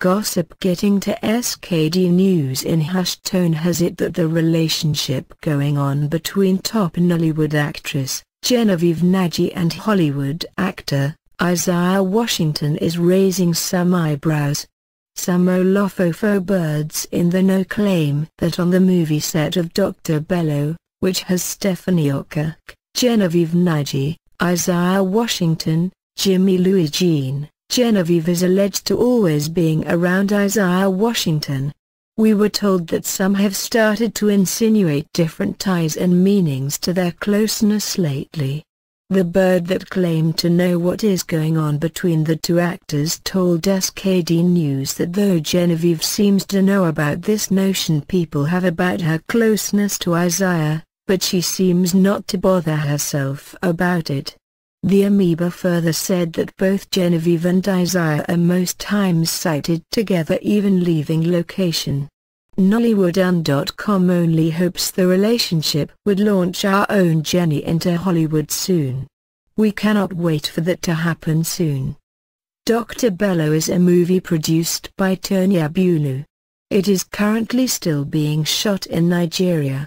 Gossip getting to SKD News in hushed tone has it that the relationship going on between top Nollywood actress, Genevieve Nnaji and Hollywood actor, Isaiah Washington is raising some eyebrows. Some Olofofo birds in the know claim that on the movie set of Dr. Bello, which has Stephanie Okereke, Genevieve Nnaji, Isaiah Washington, Jimmy Louis Jean, Genevieve is alleged to always being around Isaiah Washington. We were told that some have started to insinuate different ties and meanings to their closeness lately. The bird that claimed to know what is going on between the two actors told SKD News that though Genevieve seems to know about this notion people have about her closeness to Isaiah, but she seems not to bother herself about it. The amoeba further said that both Genevieve and Isaiah are most times sighted together even leaving location. Nollywoodun.com only hopes the relationship would launch our own Jenny into Hollywood soon. We cannot wait for that to happen soon. Dr. Bello is a movie produced by Tony Abulu. It is currently still being shot in Nigeria.